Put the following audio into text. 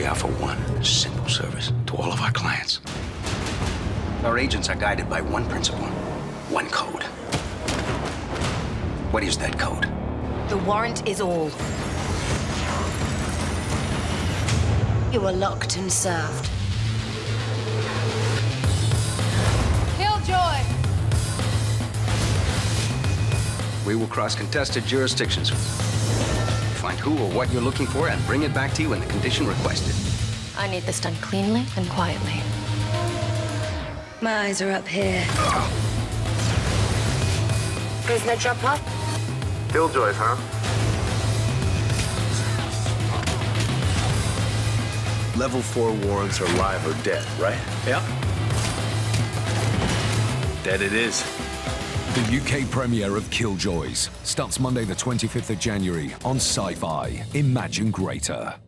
we offer one simple service to all of our clients. Our agents are guided by one principle, one code. What is that code? The warrant is all. You are locked and served. Killjoy! We will cross contested jurisdictions. Find who or what you're looking for and bring it back to you in the condition requested. I need this done cleanly and quietly. My eyes are up here. Prisoner drop off? Killjoys, huh? Level 4 warrants are live or dead, right? Yep. Dead it is. The UK premiere of Killjoys starts Monday, the 25th of January on Syfy. Imagine Greater.